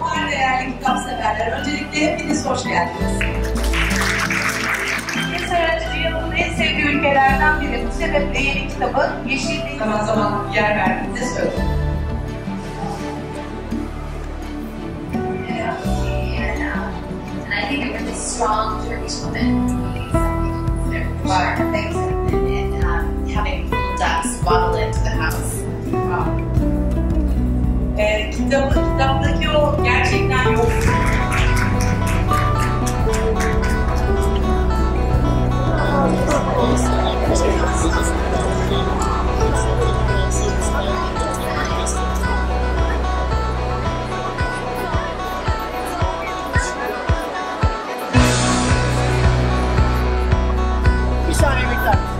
Var değerli kitapseverler, öncelikle hepiniz hoş geldiniz. Yılın en sevdiği ülkelerden biri. Bu sebeple yeni kitabı Yeşillik zaman zaman yer verdiğinde. I think it was strong Turkish woman. Wow. Kitabı, kitaptaki o gerçekten yok. Bir saniye bekler